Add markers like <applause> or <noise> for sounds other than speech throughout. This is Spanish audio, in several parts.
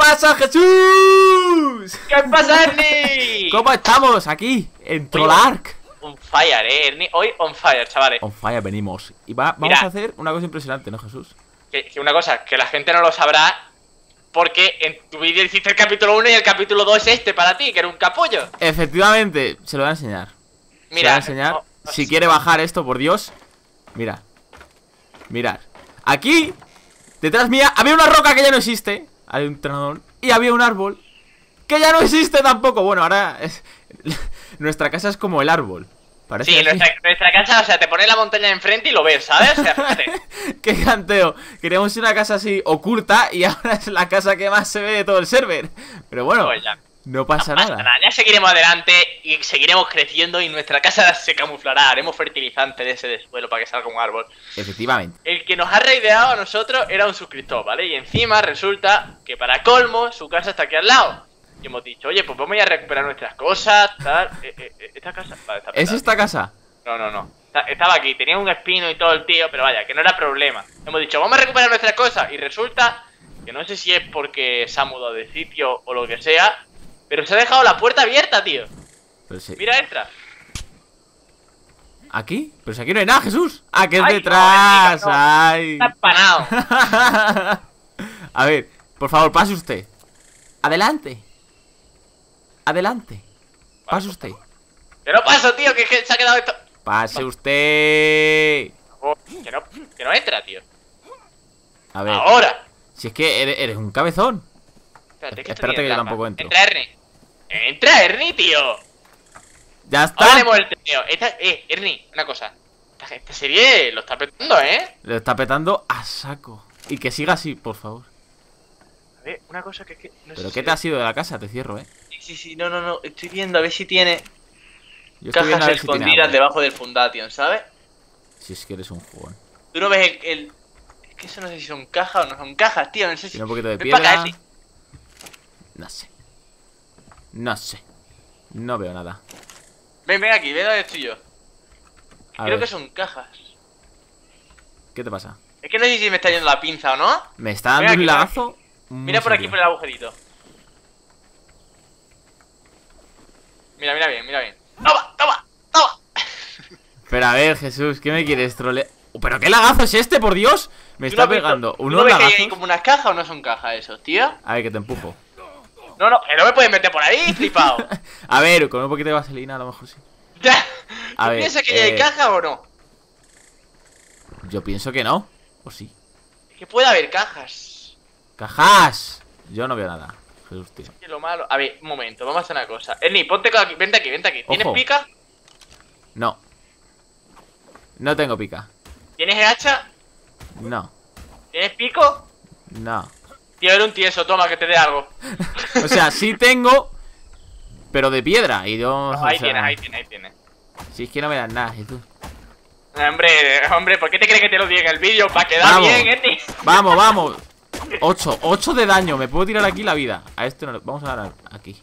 pasa, Jesús? ¿Qué pasa, Ernie? ¿Cómo estamos aquí? En Trollark. On fire, eh, Ernie. Hoy on fire, chavales. On fire venimos. Y va- vamos Mira. a hacer una cosa impresionante, ¿no, Jesús? Que, que una cosa, que la gente no lo sabrá porque en tu vídeo hiciste el capítulo 1 y el capítulo 2 es este para ti, que era un capullo. Efectivamente, se lo voy a enseñar. se lo Mira, voy a enseñar. no, no si quiere bajar esto, por Dios. Mira. Mirad. Aquí, detrás mía, había una roca que ya no existe. Hay un trenador. Y había un árbol que ya no existe tampoco. Bueno, ahora es- <laughs> nuestra casa es como el árbol. Parece Sí, nuestra, nuestra casa, o sea, te pones la montaña enfrente y lo ves, ¿sabes? <laughs> O sea, fíjate. Qué canteo. Queríamos una casa así oculta y ahora es la casa que más se ve de todo el server. Pero bueno, Pues ya. No pasa nada. nada, ya seguiremos adelante y seguiremos creciendo y nuestra casa se camuflará. Haremos fertilizante de ese de suelo para que salga un árbol. Efectivamente. El que nos ha raideado a nosotros era un suscriptor, ¿vale? Y encima resulta que para colmo su casa está aquí al lado. Y hemos dicho, oye, pues vamos a ir a recuperar nuestras cosas, tal. Eh, eh, eh, esta casa. Vale, está ¿Es esta casa? No, no, no. Estaba aquí, tenía un espino y todo el tío, pero vaya, que no era problema. Hemos dicho, vamos a recuperar nuestras cosas. Y resulta que no sé si es porque se ha mudado de sitio o lo que sea, pero se ha dejado la puerta abierta, tío. Pero si- Mira, entra. ¿Aquí? Pero si aquí no hay nada, Jesús. Ah, que es Ay, detrás. No. Ay. Está empanado. <laughs> A ver, por favor, pase usted. Adelante. Adelante. Pase usted. Que no paso, tío, que, que se ha quedado esto. Pase usted. Oh, que, no, que no entra, tío. A ver, Ahora. si es que eres, eres un cabezón. Espérate, que, Espérate que yo tampoco entro. Entra. Entra Ernie, tío. Ya Ahora está. haremos el trío. Esta, eh, Ernie, una cosa. Esta, esta serie lo está petando, ¿eh? Le está petando a saco. Y que siga así, por favor. A ver, una cosa que es que. No Pero sé ¿qué si- te ha sido de la casa? Te cierro, eh. Sí, sí, sí, no, no, no. Estoy viendo a ver si tiene Yo estoy viendo cajas si tiene escondidas debajo del Fundation, ¿sabes? Si es que eres un jugón. Tú no ves el, el- Es que eso no sé si son cajas o no son cajas, tío. No sé si. Tiene un poquito de piedra. No sé. No sé. No veo nada. Ven, ven aquí, ven donde estoy yo. A Creo ver, que son cajas. ¿qué te pasa? Es que no sé si me está yendo la pinza o no. Me está dando Mira un aquí, lagazo. Mira por aquí por el agujerito. Mira, mira bien, mira bien. ¡Toma, toma, toma! <laughs> Pero a ver, Jesús, ¿qué me quieres trolear? ¿Pero qué lagazo es este, por Dios? Me ¿Tú está no pegando ¿tú unos no ves que hay como unas cajas o no son cajas esos, tío? A ver, que te empujo. No, no, que no me puedes meter por ahí, <laughs> flipado. A ver, con un poquito de vaselina a lo mejor sí. <laughs> A ¿Tú ver, piensas que ya hay eh, cajas o no? Yo pienso que no. ¿O sí? Es que puede haber cajas. ¡Cajas! Yo no veo nada. Jesús, tío. Que lo malo. A ver, un momento, vamos a hacer una cosa. Ernie, ponte aquí, vente aquí, vente aquí. ¿Tienes Ojo. pica? No. No tengo pica. ¿Tienes hacha? No. ¿Tienes pico? No. Tío, eres un tieso, toma, que te dé algo. O sea, sí tengo, pero de piedra. Y yo. ahí o sea, tienes, ahí tienes, ahí tienes. Si es que no me das nada, Jesús. Hombre, hombre, ¿por qué te crees que te lo diga el vídeo? Para quedar Vamos. bien, Ernie. Vamos, vamos. 8, 8 de daño. Me puedo tirar aquí la vida. A este no. le- Vamos a dar aquí.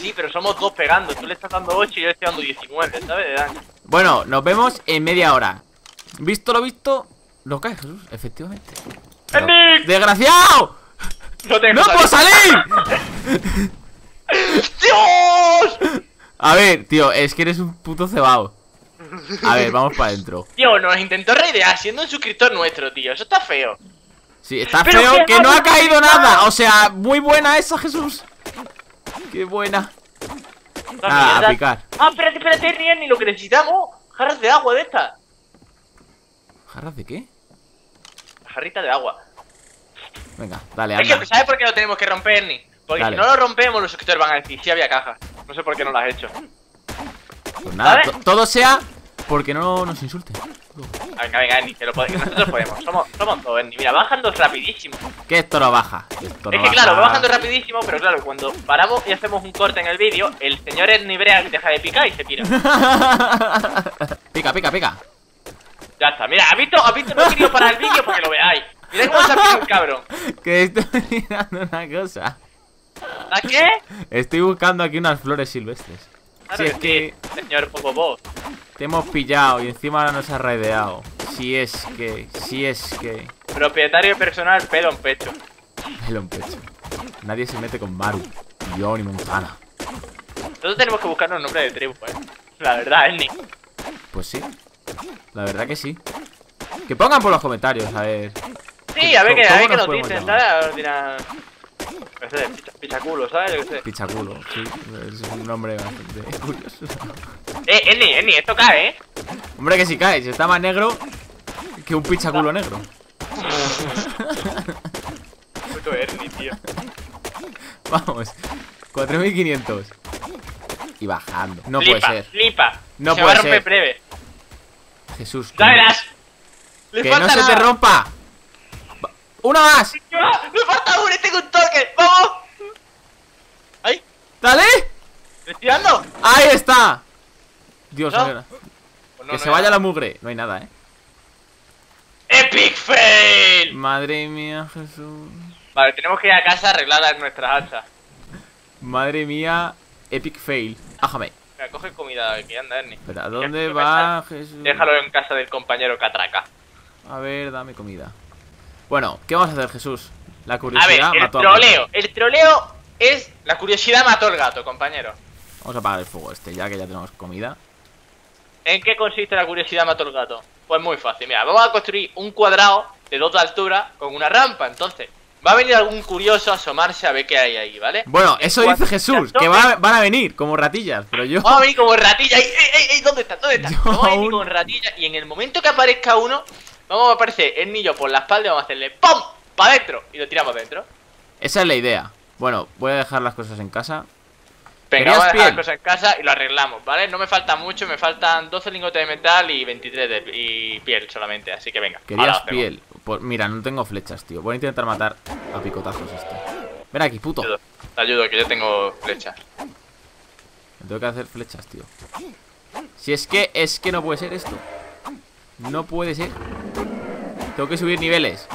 Sí, pero somos dos pegando. Tú le estás dando 8 y yo le estoy dando 19, ¿sabes? De daño. Bueno, nos vemos en media hora. Visto lo visto, lo cae Jesús, efectivamente. ¡Desgraciado! No te ¡No puedo salir! <laughs> ¡Dios! A ver, tío, es que eres un puto cebado. A ver, vamos para adentro. <laughs> Tío, nos intentó raidear siendo un suscriptor nuestro, tío. Eso está feo. Sí, está Pero feo que que no ha caído nada. O sea, muy buena esa, Jesús. Qué buena. Nada, a picar. Ah, espérate, espérate, Ernie, Ernie, lo que necesitamos. Jarras de agua de estas. ¿Jarras de qué? Jarrita de agua. Venga, dale, Es anda. que, ¿sabes por qué lo tenemos que romper, Ernie? Porque Dale. si no lo rompemos, los suscriptores van a decir, sí había cajas. No sé por qué no lo has hecho. Pues nada, todo sea porque no nos insulten. Venga, venga, Ernie, que, lo que nosotros podemos. Somos, somos todos, Ernie. Mira, bajando rapidísimo. Que esto no baja. que esto no es que claro, va baja. bajando rapidísimo, pero claro, cuando paramos y hacemos un corte en el vídeo, el señor Ernie Brea deja de picar y se tira. <laughs> pica, pica, pica. Ya está, mira, ¿has visto? ¿Has visto? No he querido parar el vídeo para que lo veáis. Mira cómo pillado el cabrón. <laughs> Que estoy mirando una cosa. ¿A qué? Estoy buscando aquí unas flores silvestres. Claro Si es que señor Popobo. te hemos pillado y encima ahora nos has raideado. Si es que, si es que. Propietario personal, pelo en pecho. Pelo en pecho. Nadie se mete con Maru. Yo ni Montana. Nosotros tenemos que buscarnos un nombre de tribu, eh. La verdad, Ernie. Pues sí. La verdad que sí. Que pongan por los comentarios, a ver. Sí, a ver que, a ¿Cómo ver que nos dicen? ¿sabes? Dirán. Pichaculo, ¿sabes? Yo qué sé. Pichaculo, sí. Es un nombre bastante <laughs> curioso. Eh, Ernie, Ernie, esto cae, ¿eh? Hombre, que si cae, si está más negro que un pichaculo negro. Puto Ernie, tío. <laughs> Vamos. 4500. Y bajando. No flipa, puede ser. Flipa. No se puede va a romper ser. breve. Jesús. ¡Ya verás! Que no falta se te nada. rompa. ¡Una más! ¡Me falta uno y tengo un toque! ¡Vamos! ¡Ahí! ¡Dale! ¿Le estoy dando? ¡Ahí está! Dios ¿No? mío. Pues no, que no se vaya nada. la mugre. No hay nada, eh. ¡Epic fail! Madre mía, Jesús. Vale, tenemos que ir a casa a arreglar nuestras hachas. Madre mía. Epic fail. Ájame. Mira, coge comida aquí, anda, Ernie. Espera, ¿a dónde va Jesús? Déjalo en casa del compañero Catraca. A ver, dame comida. Bueno, ¿qué vamos a hacer, Jesús? La A ver, curiosidad el mató troleo. El troleo es. La curiosidad mató al gato, compañero. Vamos a apagar el fuego este, ya que ya tenemos comida. ¿En qué consiste la curiosidad mató al gato? Pues muy fácil, mira, vamos a construir un cuadrado de dos de altura con una rampa, entonces va a venir algún curioso a asomarse a ver qué hay ahí, ¿vale? Bueno, eso dice Jesús, que van a venir como ratillas, pero yo... Vamos a venir como ratilla. ¡Ey, ey, ey! ey, ¿Dónde está? ¿Dónde está? <laughs> Vamos a venir aún- como ratilla. Y en el momento que aparezca uno, vamos a aparecer el niño por la espalda y vamos a hacerle ¡POM! ¡Para adentro! Y lo tiramos dentro. Esa es la idea. Bueno, voy a dejar las cosas en casa. Venga, ¿Querías vamos a dejar las cosas en casa y lo arreglamos, ¿vale? No me falta mucho, me faltan 12 lingotes de metal y 23 de y piel solamente. Así que venga. Querías piel. Pues mira, no tengo flechas, tío. Voy a intentar matar a picotazos este. Ven aquí, puto. Te ayudo, te ayudo, que yo tengo flechas. Me tengo que hacer flechas, tío. Si es que, es que no puede ser esto. No puede ser. Tengo que subir niveles.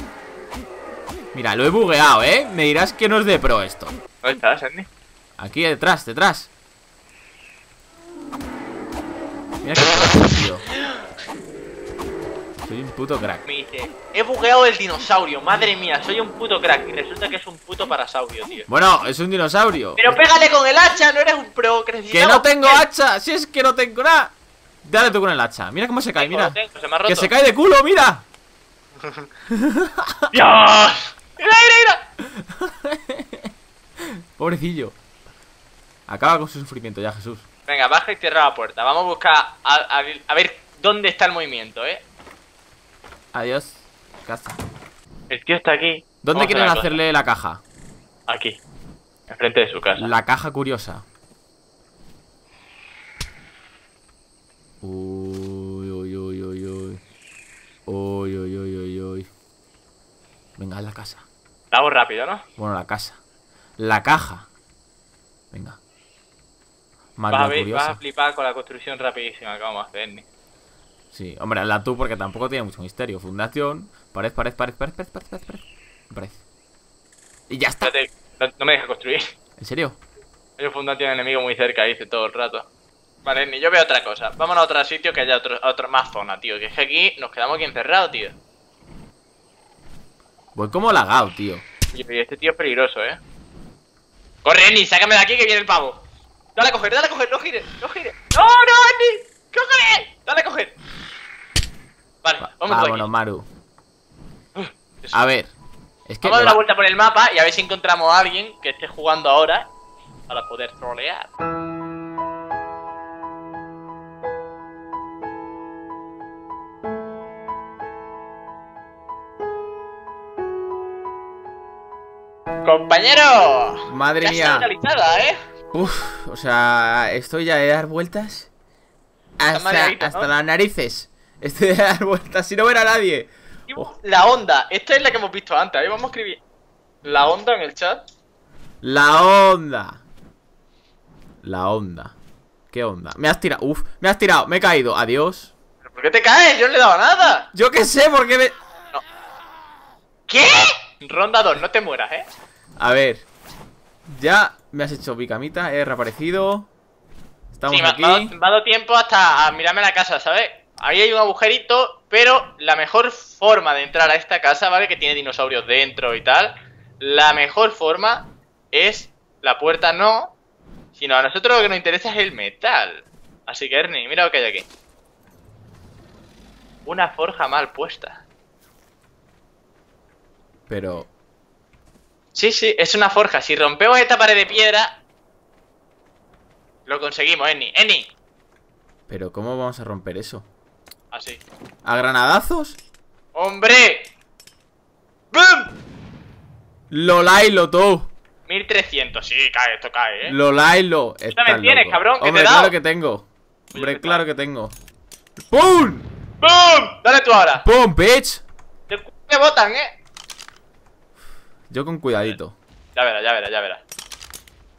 Mira, lo he bugueado, ¿eh? Me dirás que no es de pro esto. ¿Dónde estás, Andy? Aquí detrás, detrás. Mira qué tío. Soy un puto crack. Me dice, he bugueado el dinosaurio, madre mía, soy un puto crack. Y resulta que es un puto parasaurio, tío. Bueno, es un dinosaurio. Pero pégale con el hacha, no eres un pro, que ¡Que no tengo hacha! Si es que no tengo nada. Dale tú con el hacha. Mira cómo se cae, mira. tengo, se me ha roto. Que se cae de culo, mira. <laughs> ¡Dios! ¡Mira, mira, mira! <laughs> Pobrecillo. Acaba con su sufrimiento ya, Jesús. Venga, baja y cierra la puerta. Vamos a buscar a, a- a ver dónde está el movimiento, ¿eh? Adiós. Casa. El tío está aquí. ¿Dónde quieren hacerle la caja? Aquí. Enfrente de su casa. La caja curiosa. Uy, uy, uy, uy, uy. Venga, haz la casa. Vamos rápido, ¿no? Bueno, la casa. La caja. Venga. Vas a, flipar con la construcción rapidísima que vamos a hacer. Sí, hombre, la tú porque tampoco tiene mucho misterio. Fundación, pared, pared, pared, pared, pared, pared, pared. pared. Y ya está. No, me deja construir. ¿En serio? Hay un fundación enemigo muy cerca, dice todo el rato. Vale, ni yo veo otra cosa. Vámonos a otro sitio que haya otro, a otra más zona, tío. Que es que aquí nos quedamos aquí encerrados, tío. Voy como lagado, tío. Y este tío es peligroso, eh. Corre, Ni, sácame de aquí que viene el pavo. Dale a coger, dale a coger, no gires, no gires. ¡No, no, Ni! ¡Cógele! Dale a coger. Vale, Va- vamos Vámonos, aquí. Maru. A ver. Es que. Vamos a dar una va- vuelta por el mapa y a ver si encontramos a alguien que esté jugando ahora para poder trolear. Compañero, Madre ya está mía. finalizada, ¿eh? Uf, o sea, estoy ya de dar vueltas. Hasta, hasta ¿no? las narices. Estoy de dar vueltas sin no ver a nadie. Oh. La onda, esta es la que hemos visto antes. Ahí vamos a escribir la onda en el chat. La onda. La onda. ¿Qué onda? Me has tirado. Uf, me has tirado. Me he caído. Adiós. ¿Pero por qué te caes? Yo no le he dado nada. Yo qué sé, porque me. ¿Qué? Ronda 2, no te mueras, ¿eh? A ver. Ya me has hecho bicamita. He reaparecido. Estamos Sí, aquí. me ha dado- me ha dado tiempo hasta a mirarme la casa, ¿sabes? Ahí hay un agujerito, pero la mejor forma de entrar a esta casa, ¿vale? Que tiene dinosaurios dentro y tal. la mejor forma es la puerta no, sino a nosotros lo que nos interesa es el metal. Así que Ernie, mira lo que hay aquí. Una forja mal puesta. Pero... Sí, sí, es una forja. Si rompemos esta pared de piedra, lo conseguimos, Ernie. Ernie. Pero ¿cómo vamos a romper eso? Así. ¿A granadazos? ¡Hombre! ¡Bum! Lolailo, tú. 1300, sí, cae, esto cae, ¿eh? Lolailo. me Estás tienes, loco. cabrón, que Hombre, claro que tengo. Hombre, Oye, claro que tengo. ¡Pum! ¡Bum! Dale tú ahora. ¡Pum, bitch! Te botan, ¿eh? Yo con cuidadito. Ya verás, ya verás, ya verás.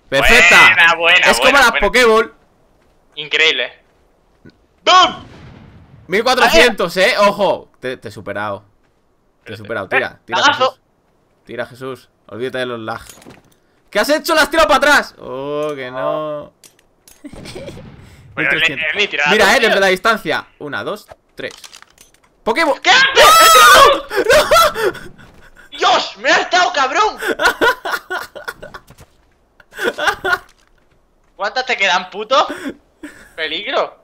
¡Perfecta! Buena, buena, es como buena, las buena. Pokéball. Increíble. ¡Bum! 1400, eh. Ojo. Te, te he superado. Te he superado. Tira, tira. Jesús. Tira, Jesús. Olvídate de los lag. ¿Qué has hecho? ¡La has tirado para atrás! Oh, que no. <laughs> Bueno, 1300. le- tira Mira, eh, desde la distancia. Una, dos, tres. ¡Pokémon! ¿Qué haces? ¡Dios! ¡Me has dado, cabrón! ¿Cuántas te quedan, puto? Peligro.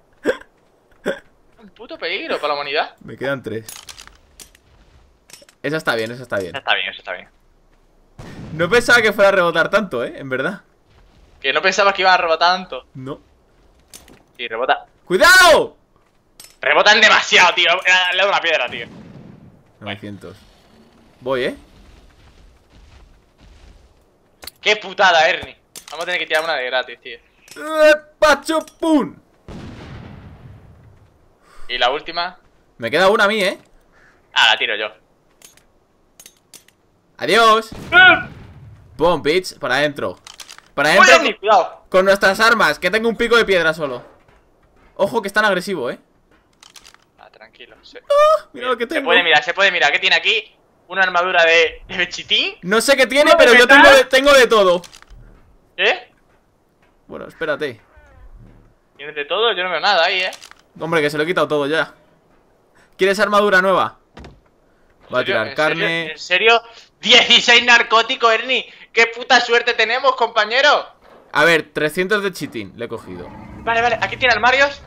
Un puto peligro para la humanidad. Me quedan tres. Esa está bien, esa está bien. Eso está bien, eso está bien. No pensaba que fuera a rebotar tanto, eh, en verdad. Que no pensabas que iban a rebotar tanto. No. Sí, rebota. ¡Cuidado! Rebotan demasiado, tío. Le he dado una piedra, tío. 900. Voy, eh. Qué putada, Ernie. Vamos a tener que tirar una de gratis, tío. Eh, ¡Pacho, pum! Y la última. Me queda una a mí, eh. Ah, la tiro yo. Adiós. Pum, bitch, para adentro. Para ¡Uy, adentro Ernie! Cuidado. con nuestras armas, que tengo un pico de piedra solo. Ojo que es tan agresivo, eh. Ah, tranquilo. Se, Mira lo que se tengo. puede mirar, se puede mirar. ¿Qué tiene aquí? Una armadura de, de chitín. No sé qué tiene, ¿Uno de pero yo tengo de, tengo de todo. ¿Eh? Bueno, espérate. ¿Tienes de todo? Yo no veo nada ahí, ¿eh? Hombre, que se lo he quitado todo ya. ¿Quieres armadura nueva? Va a tirar ¿En carne. ¿En serio? <laughs> ¿16 narcóticos, Ernie? ¡Qué puta suerte tenemos, compañero! A ver, 300 de chitin le he cogido. Vale, vale, aquí tiene armarios.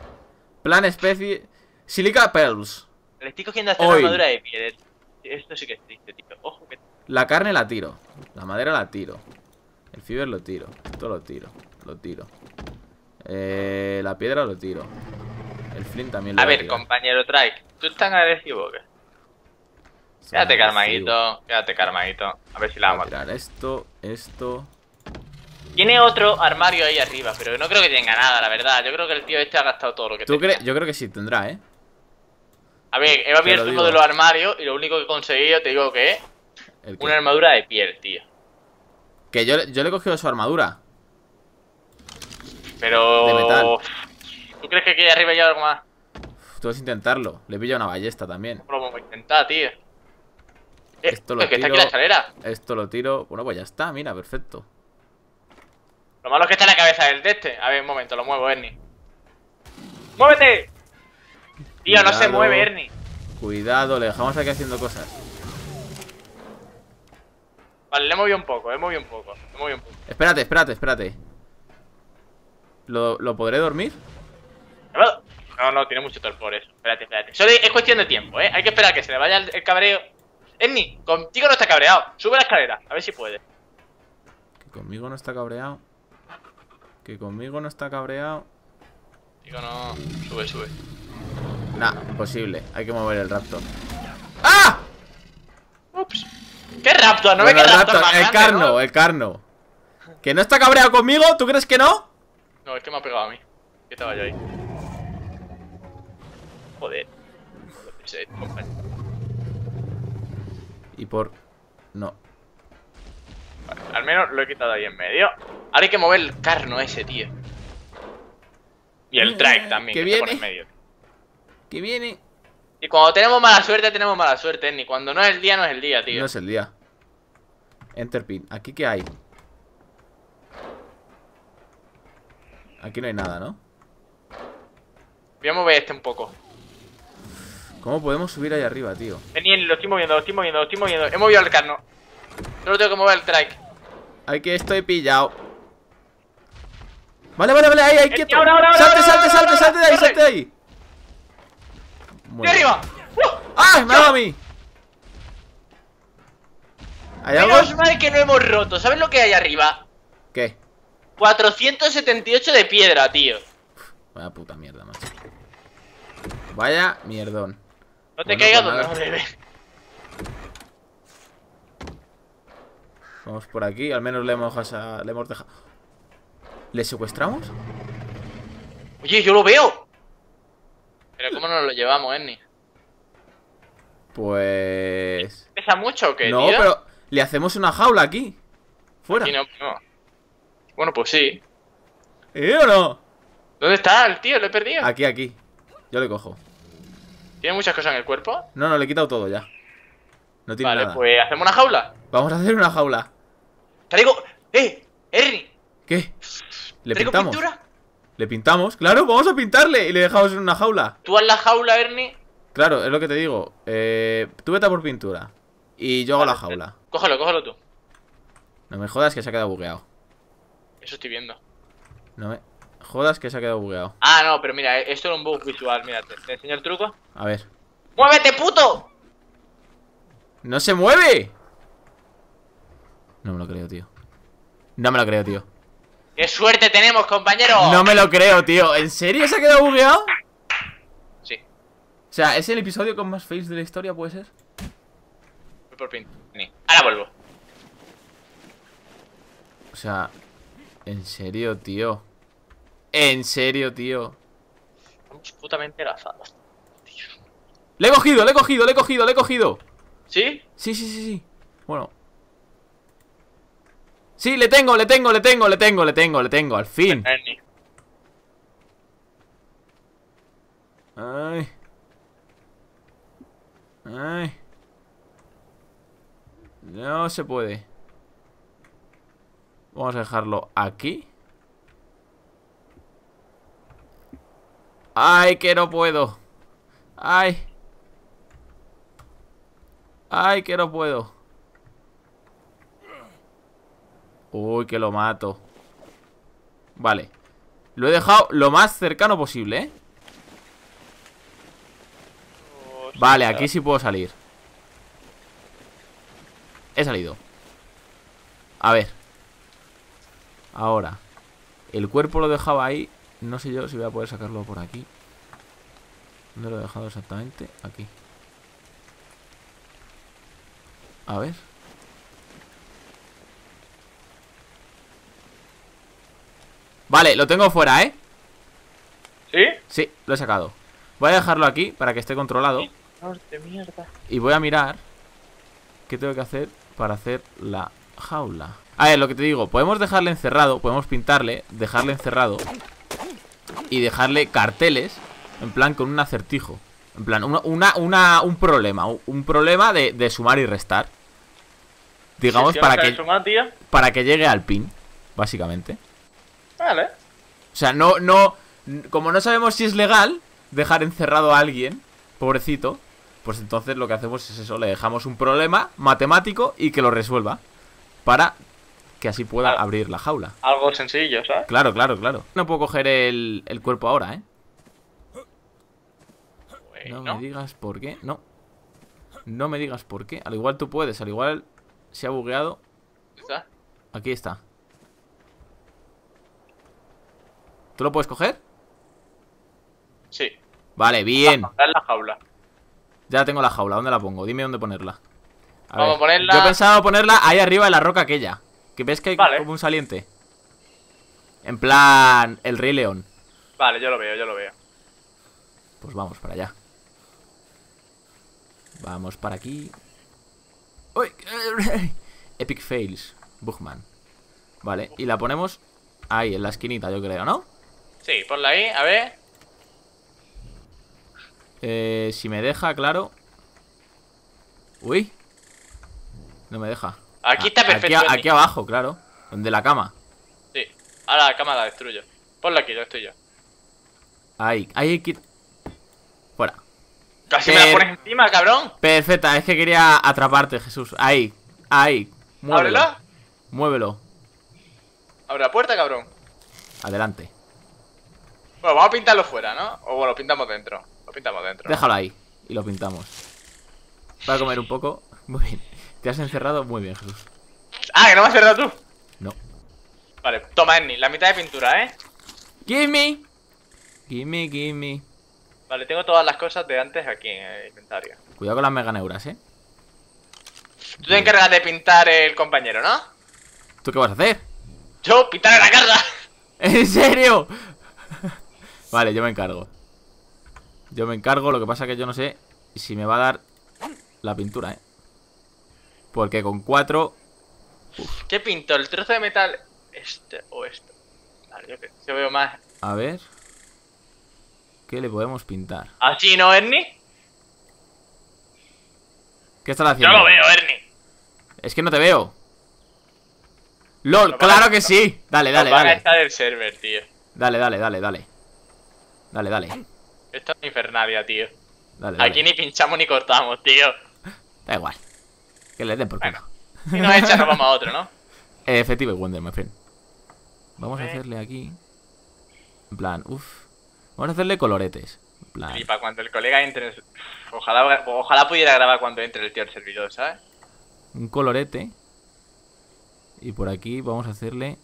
Plan especie. Silica Pearls. Le estoy cogiendo hasta Oil. armadura de piel. Esto sí que es triste, tío. Ojo que. La carne la tiro. La madera la tiro. El fiber lo tiro. Esto lo tiro. Lo tiro. Eh, la piedra lo tiro. El flint también lo A voy ver, compañero Trike, ¿tú estás tan agresivo? Son Quédate calmadito, quédate calmadito. A ver si la a vamos a tirar esto, esto. Tiene otro armario ahí arriba, pero no creo que tenga nada, la verdad. Yo creo que el tío este ha gastado todo lo que ¿Tú tenía. Yo creo que sí tendrá, ¿eh? A ver, he abierto uno de los armarios y lo único que he conseguido, te digo que es una armadura de piel, tío. que yo, yo le he cogido su armadura. Pero... De metal. ¿Tú crees que aquí arriba hay algo más? Tú vas a intentarlo. Le he pillado una ballesta también. ¿Cómo lo vamos a intentar, tío? Eh, Esto lo es que está aquí tiro. la escalera. Esto lo tiro. Bueno, pues ya está, mira, perfecto. Lo malo es que está en la cabeza del de este. A ver, un momento, lo muevo, Ernie. ¡Muévete! Tío, no se mueve, Ernie. Cuidado, le dejamos aquí haciendo cosas. Vale, le he movido un poco, le he movido un poco. He movido un poco. Espérate, espérate, espérate. ¿Lo, ¿lo podré dormir? No, no, tiene mucho torpor eso. Espérate, espérate. Solo es cuestión de tiempo, ¿eh? Hay que esperar a que se le vaya el, el cabreo. Ernie, contigo no está cabreado. Sube la escalera, a ver si puede. Que conmigo no está cabreado. Que conmigo no está cabreado. Digo, no. Sube, sube. Nah, imposible. Hay que mover el raptor. ¡Ah! Ups. ¿Qué Raptor? ¿No Bueno, ve que el Raptor, más el grande, carno, ¿no? el carno. ¿Que no está cabreado conmigo? ¿Tú crees que no? No, es que me ha pegado a mí. Que estaba yo ahí. Joder. Y por... No. Vale, al menos lo he quitado ahí en medio. Ahora hay que mover el carno ese, tío. Y el trike también, Que que, está por viene. en medio. Que viene. Y cuando tenemos mala suerte, tenemos mala suerte, ni cuando no es el día, no es el día, tío. No es el día. Enterpin. ¿Aquí qué hay? Aquí no hay nada, ¿no? Voy a mover este un poco. ¿Cómo podemos subir ahí arriba, tío? Vení, lo estoy moviendo, lo estoy moviendo, lo estoy moviendo. He movido el carno. Solo tengo que mover el trike. Aquí estoy pillado. Vale, vale, vale, ahí, ahí, quieto. salte, salte, salte, salte de ahí, salte de ahí. Muy ¡De bien. arriba! ¡Uh! ¡Ah! Me ha dado a mí. ¿Hay algo? Menos mal que no hemos roto. ¿Sabes lo que hay arriba? ¿Qué? 478 de piedra, tío. Vaya puta mierda, macho. Vaya mierdón. No te Bueno, caigas pues donde no debe. Vamos por aquí, al menos le hemos, le hemos dejado. ¿Le secuestramos? Oye, yo lo veo. Pero ¿cómo nos lo llevamos, Ernie? Pues. ¿Pesa mucho o qué, No, tío? pero le hacemos una jaula aquí. Fuera. Aquí no, no. Bueno, pues sí. ¿Eh o no? ¿Dónde está el tío? Lo he perdido. Aquí, aquí. Yo le cojo. ¿Tiene muchas cosas en el cuerpo? No, no, le he quitado todo ya. No tiene Vale, nada. pues hacemos una jaula. Vamos a hacer una jaula. Traigo. ¡Eh! Ernie, ¿Qué? ¿Le traigo pintamos? pintura. ¿Le pintamos? Claro, vamos a pintarle y le dejamos en una jaula. Tú haz la jaula, Ernie. Claro, es lo que te digo. Eh, tú vete a por pintura. Y yo hago la jaula. Cógelo, cógelo tú. No me jodas que se ha quedado bugueado. Eso estoy viendo. No me jodas que se ha quedado bugueado. Ah, no, pero mira, esto era un bug visual. Mira, te, te enseño el truco. A ver. ¡Muévete, puto! ¡No se mueve! No me lo creo, tío. No me lo creo, tío. ¡Qué suerte tenemos, compañero! No me lo creo, tío. ¿En serio se ha quedado bugueado? Sí, O sea, ¿es el episodio con más fails de la historia, puede ser? voy por pin. Ni. Ahora vuelvo. O sea, en serio, tío. En serio, tío. Estamos putamente gafados. Le he cogido, le he cogido, le he cogido, le he cogido. ¿Sí? Sí, sí, sí, sí. Bueno. Sí, le tengo, le tengo, le tengo, le tengo, le tengo, le tengo, al fin. Ay. Ay. No se puede. Vamos a dejarlo aquí. Ay, que no puedo. Ay. Ay, que no puedo. Uy, que lo mato. Vale. Lo he dejado lo más cercano posible, ¿eh? Vale, aquí sí puedo salir. He salido. A ver. Ahora. El cuerpo lo dejaba ahí. No sé yo si voy a poder sacarlo por aquí. ¿Dónde lo he dejado exactamente? Aquí. A ver. Vale, lo tengo fuera, ¿eh? ¿Sí? Sí, lo he sacado. Voy a dejarlo aquí para que esté controlado. de mierda. Y voy a mirar qué tengo que hacer para hacer la jaula. A ver, lo que te digo, podemos dejarle encerrado, podemos pintarle, dejarle encerrado y dejarle carteles, en plan con un acertijo. En plan, una, una, una- un problema, un, problema de, de sumar y restar. Digamos, para que, tío. para que llegue al pin, básicamente. Vale. O sea, no, no. Como no sabemos si es legal dejar encerrado a alguien, pobrecito, pues entonces lo que hacemos es eso: le dejamos un problema matemático y que lo resuelva. Para que así pueda Claro. abrir la jaula. Algo sencillo, ¿sabes? Claro, claro, claro. No puedo coger el, el cuerpo ahora, ¿eh? No me digas por qué. No. No me digas por qué. Al igual tú puedes, al igual se ha bugueado. ¿Está? Aquí está. ¿Tú lo puedes coger? Sí. Vale, bien. Da en la jaula. Ya tengo la jaula, ¿dónde la pongo? Dime dónde ponerla. A Vamos a ponerla- Yo he pensado ponerla ahí arriba de la roca aquella. Que ves que hay Vale. como un saliente. En plan, el Rey León. Vale, yo lo veo, yo lo veo. Pues vamos para allá. Vamos para aquí. ¡Uy! <laughs> Epic Fails. Bugman. Vale, y la ponemos ahí, en la esquinita, yo creo, ¿no? Sí, ponla ahí, a ver. Eh, si me deja, claro. Uy. No me deja. Aquí está Ah, perfecto. Aquí, aquí abajo, claro. Donde la cama. Sí. Ahora la cama la destruyo. Ponla aquí, lo estoy yo. Ahí, ahí hay que... Fuera. Casi me la Per- pones encima, cabrón. Perfecta, es que quería atraparte, Jesús. Ahí, ahí. Muévelo. Ábrela. Muévelo. Abre la puerta, cabrón. Adelante. Bueno, vamos a pintarlo fuera, ¿no? O bueno, lo pintamos dentro. Lo pintamos dentro. Déjalo ahí. Y lo pintamos. Voy a comer un poco. Muy bien. Te has encerrado muy bien, Jesús. Ah, que no me has cerrado tú. No. Vale, toma, Ernie, la mitad de pintura, ¿eh? Give me. Give me, give me. Vale, tengo todas las cosas de antes aquí en el inventario. Cuidado con las meganeuras, eh. Tú te encargas de pintar el compañero, ¿no? ¿Tú qué vas a hacer? Yo, pintar en la casa. ¿En serio? Vale, yo me encargo. Yo me encargo, lo que pasa que yo no sé si me va a dar la pintura, ¿eh? Porque con cuatro... ¿Qué pinto? ¿El trozo de metal? Este o este. Vale, yo, yo veo más. A ver... ¿Qué le podemos pintar? ¿Así no, Ernie? ¿Qué estás Yo haciendo? lo veo, Ernie. Es que no te veo. LOL, claro que sí. Dale, dale, dale. echar el server, tío. Dale, dale, dale, dale. Dale, dale. Esto es Infernalia, tío. Dale, dale. Aquí ni pinchamos ni cortamos, tío. Da igual. Que le den por culo. Bueno. Si nos echan, nos vamos a otro, ¿no? <laughs> Efectivo y Wonder, my friend. Vamos a Eh. hacerle aquí. En plan, uff. Vamos a hacerle coloretes. En plan. Y para cuando el colega entre. Ojalá, ojalá pudiera grabar cuando entre el tío al servidor, ¿sabes? Un colorete. Y por aquí vamos a hacerle.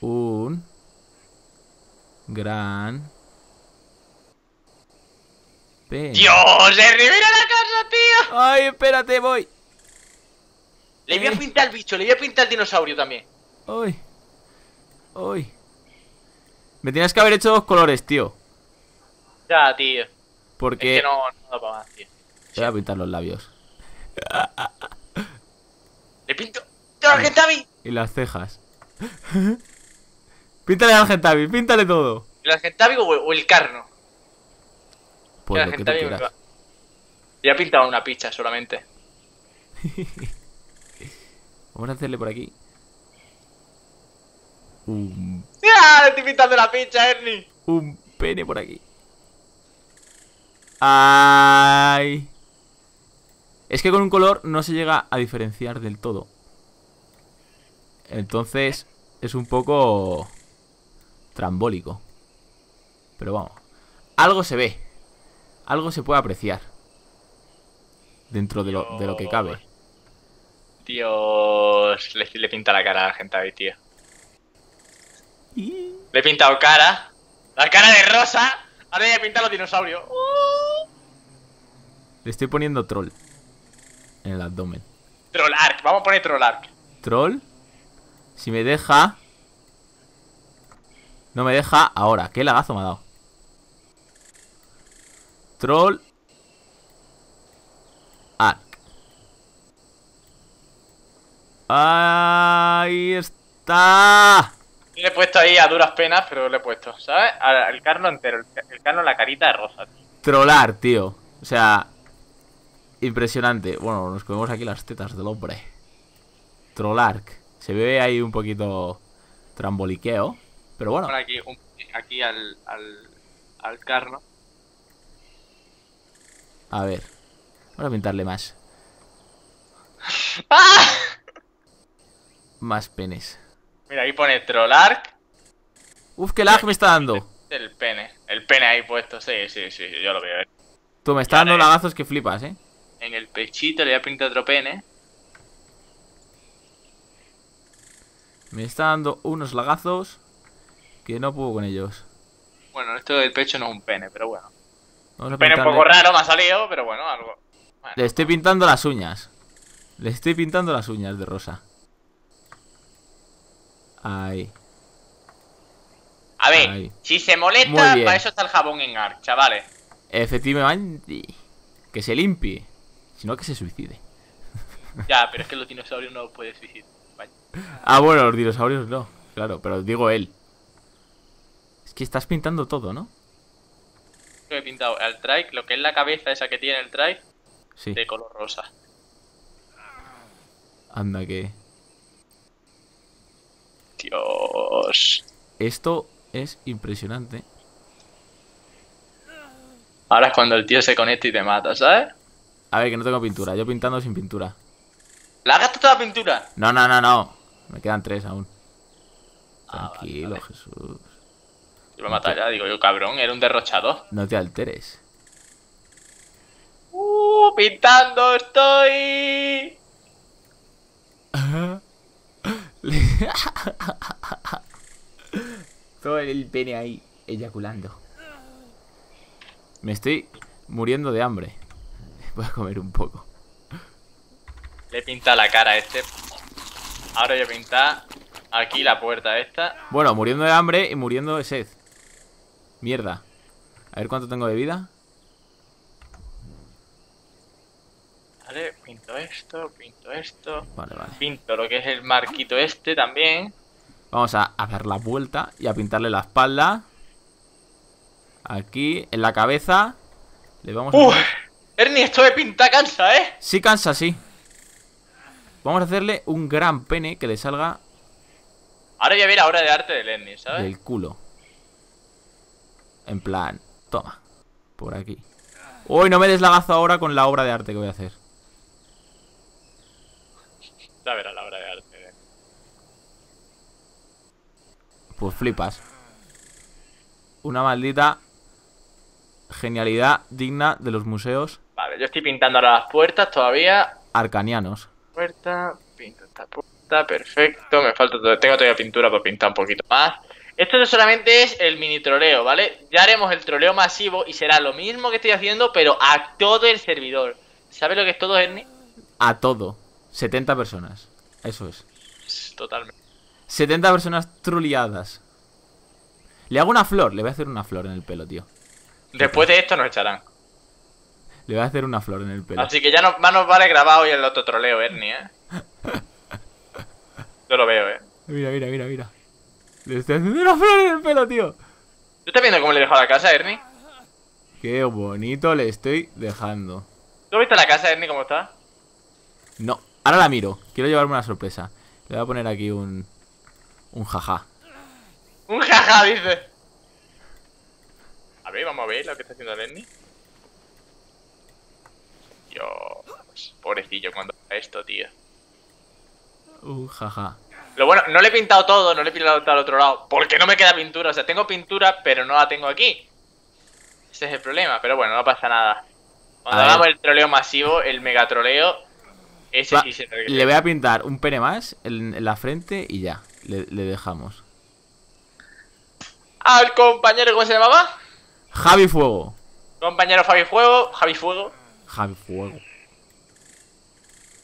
Un. Gran. Pen. ¡Dios, Ernie, mira la casa, tío! ¡Ay, espérate, voy! Le voy a Eh. pintar el bicho, le voy a pintar el dinosaurio también. ¡Ay! ¡Ay! Me tienes que haber hecho dos colores, tío. Ya, tío. Porque. Es que no, no da para más, tío. Te voy a pintar los labios. <laughs> Le pinto. ¡Tío, Argentavi! Y las cejas. <laughs> píntale al Gentavi, píntale todo. ¿El Argentavi o, o el Carno? Pues el lo que tú quieras. va- he pintado una picha solamente. <laughs> Vamos a hacerle por aquí. Un, ¡Ya! Estoy pintando la picha, Ernie. un pene por aquí. ¡Ay! Es que con un color no se llega a diferenciar del todo. Entonces es un poco trambólico. Pero vamos. Algo se ve. Algo se puede apreciar. Dentro de lo, de lo que cabe. Dios. Le, le pinta la cara al Argentavi, tío. Le he pintado cara. La cara de rosa. Ahora voy a pintar los dinosaurios. Uh. Le estoy poniendo troll. En el abdomen. Troll Arc. Vamos a poner Troll Arc. Troll. Si me deja. No me deja ahora. ¿Qué lagazo me ha dado? Troll. Arc. Ahí está. Le he puesto ahí a duras penas, pero le he puesto, ¿sabes? Al- El carno entero. El, carno la carita de rosa, tío. Trollar, tío. O sea. Impresionante. Bueno, nos comemos aquí las tetas del hombre. Trollark. Se ve ahí un poquito tramboliqueo. Pero bueno. Aquí, un- aquí al, al, al carno. A ver. Vamos a pintarle más. <laughs> ¡Ah! Más penes. Mira, ahí pone Troll Arc. Uf, qué lag me está dando. El pene. El pene ahí puesto. Sí, sí, sí. Yo lo veo. Tú me está dando lagazos que flipas, eh. En el pechito le voy a pintar otro pene. Me está dando unos lagazos que no puedo con ellos. Bueno, esto del pecho no es un pene, pero bueno. Vamos a Pene un poco raro me ha salido, pero bueno, algo. Bueno. Le estoy pintando las uñas. Le estoy pintando las uñas de rosa. Ahí. A ver, Ahí. si se molesta, para eso está el jabón en Arc, chavales. Efectivamente. Que se limpie. Si no, que se suicide. <laughs> Ya, pero es que los dinosaurios no pueden suicidar. Vaya. Ah, bueno, los dinosaurios no. Claro, pero digo él. Es que estás pintando todo, ¿no? Yo he pintado al trike, lo que es la cabeza esa que tiene el trike, Sí. de color rosa. Anda que... Dios. Esto es impresionante. Ahora es cuando el tío se conecta y te mata, ¿sabes? A ver, que no tengo pintura. Yo pintando sin pintura. ¿La has gastado toda la pintura? No, no, no, no. Me quedan tres aún. Ah, Tranquilo, vale, vale. Jesús. Yo me ya, digo yo, cabrón, era un derrochador. No te alteres. ¡Uh! ¡Pintando estoy! <laughs> Todo el pene ahí, eyaculando. Me estoy muriendo de hambre. Voy a comer un poco. Le he pintado la cara a este. Ahora voy a pintar aquí la puerta esta. Bueno, muriendo de hambre y muriendo de sed. Mierda. A ver cuánto tengo de vida. Vale, pinto esto, pinto esto. Vale, vale. Pinto lo que es el marquito este también. Vamos a, a dar la vuelta y a pintarle la espalda. Aquí, en la cabeza. Le vamos a... ¡Uf! hacer- Ernie, esto de pintar cansa, ¿eh? Sí cansa, sí. Vamos a hacerle un gran pene que le salga Ahora voy a ver la obra de arte de Ernie, ¿sabes? del culo. En plan, toma. Por aquí. Uy, no me deslagazo ahora con la obra de arte que voy a hacer. Ya verás la obra de arte. Ernie. Pues flipas. Una maldita genialidad digna de los museos Vale, yo estoy pintando ahora las puertas todavía. arcanianos. Puerta, pinto esta puerta, perfecto. Me falta, tengo todavía pintura para pintar un poquito más. Esto solamente es el mini troleo, ¿vale? Ya haremos el troleo masivo y será lo mismo que estoy haciendo, pero a todo el servidor. ¿Sabes lo que es todo, Ernie? A todo. 70 personas. Eso es. Totalmente. 70 personas truliadas. Le hago una flor. Le voy a hacer una flor en el pelo, tío. Después de esto nos echarán. Le voy a hacer una flor en el pelo. Así que ya no, más nos vale grabar hoy el otro troleo, Ernie, ¿eh? <laughs> Yo lo veo, ¿eh? Mira, mira, mira, mira. Le estoy haciendo una flor en el pelo, tío. ¿Tú estás viendo cómo le he dejado la casa, Ernie? Qué bonito le estoy dejando. ¿Tú has visto la casa, Ernie, cómo está? No, ahora la miro. Quiero llevarme una sorpresa. Le voy a poner aquí un. Un jaja. Un jaja, dice. A ver, vamos a ver lo que está haciendo el Ernie. Dios, pobrecillo cuando haga esto, tío. Un jaja. Lo bueno, no le he pintado todo, no le he pintado al otro lado, porque no me queda pintura. O sea, tengo pintura, pero no la tengo aquí. Ese es el problema, pero bueno, no pasa nada. Cuando hagamos el troleo masivo, el mega troleo, ese Va, sí se le voy a pintar un pene más en, en la frente y ya. Le, le dejamos. Al compañero, ¿cómo se llamaba? Javi Fuego. Compañero Javi Fuego, Javi Fuego. Javi Fuego.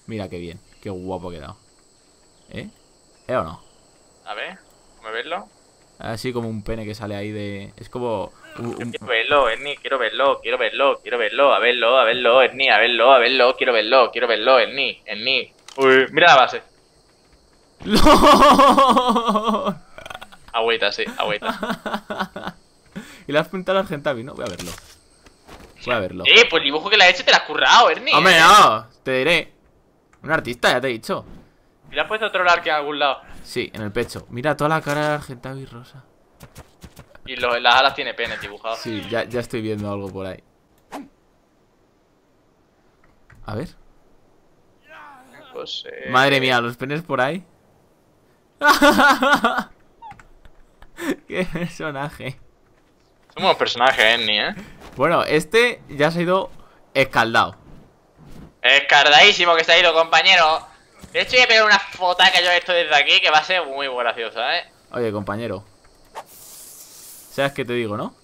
Mira qué bien. Qué guapo ha quedado. ¿Eh? ¿Eh o no? A ver, déjame verlo. Así como un pene que sale ahí de... Es como... un- un- Quiero verlo, Ernie, quiero verlo, quiero verlo, quiero verlo, a verlo, a verlo, Ernie, a verlo, a verlo, quiero verlo, quiero verlo, Ernie, Ernie. Uy, mira la base. <laughs> ¡No! Agüita, sí, agüita. <laughs> y le has pintado al Argentavi, ¿no? Voy a verlo. Voy a verlo. Eh, pues el dibujo que le has hecho te lo has currado, Ernie. ¡Hombre, no! Te diré. Un artista, ya te he dicho. ¿Y le has puesto otro arque en algún lado? Sí, en el pecho. Mira toda la cara del Argentavi rosa. Y lo- las alas tiene pene dibujado. Sí, ya, ya estoy viendo algo por ahí. A ver. Pues, eh, Madre mía, los penes por ahí. <laughs> Qué personaje. Somos un personaje, Ernie, ¿eh? Bueno, este ya se ha ido escaldado. Escardadísimo que se ha ido, compañero. De hecho, voy a pegar una fotaca yo esto desde aquí que va a ser muy graciosa, ¿eh? Oye, compañero. ¿Sabes qué te digo, no?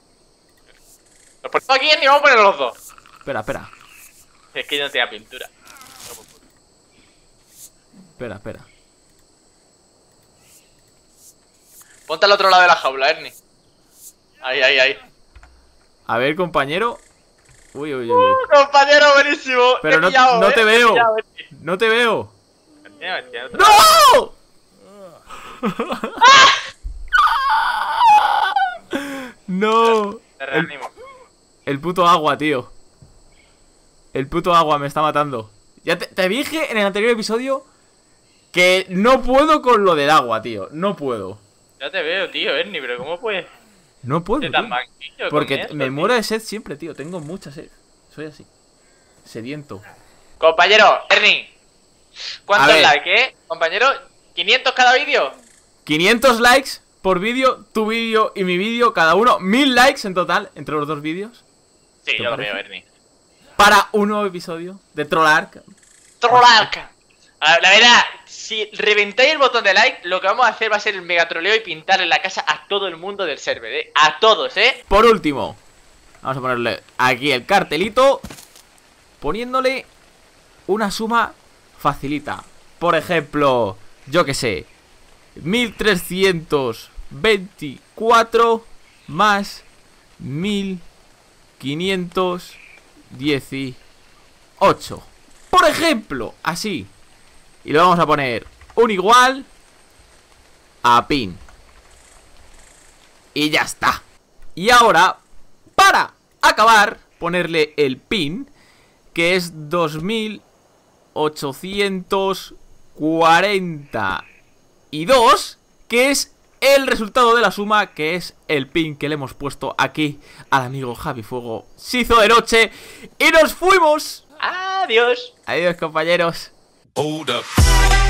Los ponemos aquí, Ernie, vamos a poner los dos. Espera, espera. Es que yo no tenía pintura. Espera, espera. Ponte al otro lado de la jaula, Ernie. Ahí, ahí, ahí. A ver, compañero. Uy, uy, uy. uy. Compañero, buenísimo. Pero he no- pillado, no eh, te he veo. pillado. No te veo. ¡No! ¡No! Te El, reanimo. el puto agua, tío. El puto agua me está matando. Ya te, te dije en el anterior episodio que no puedo con lo del agua, tío. No puedo. Ya te veo, tío, Ernie, pero ¿cómo puedes No puedo. tío. Porque me tío? muero de sed siempre, tío. Tengo mucha sed. Soy así. Sediento. Compañero, Ernie. ¿Cuántos likes, eh, compañero? ¿500 cada vídeo? 500 likes por vídeo, tu vídeo y mi vídeo, cada uno. 1000 likes en total entre los dos vídeos. Sí, ¿Te yo lo veo, Ernie. Para un nuevo episodio de Trollark. Trollark. La verdad, si reventáis el botón de like, lo que vamos a hacer va a ser el megatroleo y pintarle la casa a todo el mundo del server, ¿eh? A todos, ¿eh? Por último, vamos a ponerle aquí el cartelito. Poniéndole una suma facilita. Por ejemplo, yo que sé, 1324 más 1518. Por ejemplo, así. Y le vamos a poner un igual a pin. Y ya está. Y ahora, para acabar, ponerle el pin, que es 2842, que es el resultado de la suma, que es el pin que le hemos puesto aquí al amigo Javi Fuego. Se hizo de noche y nos fuimos. Adiós. Adiós compañeros. Hold up.